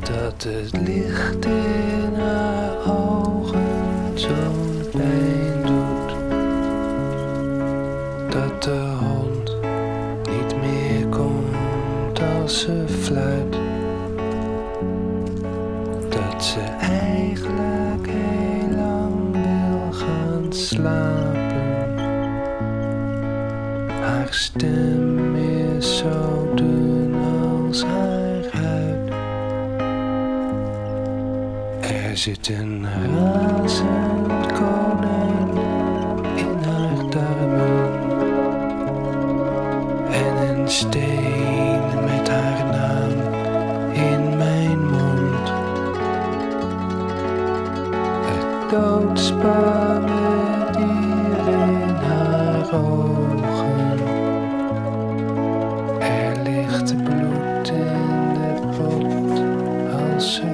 Dat het licht in haar ogen zo'n pijn doet. Dat de hond niet meer komt als ze fluit. Dat ze eigenlijk heel lang wil gaan slapen. Haar stem is zo Er zit een razend konijn in haar darmen. En een steen met haar naam in mijn mond. Het doodsbange dier in haar ogen. Er ligt bloed in de pot als ze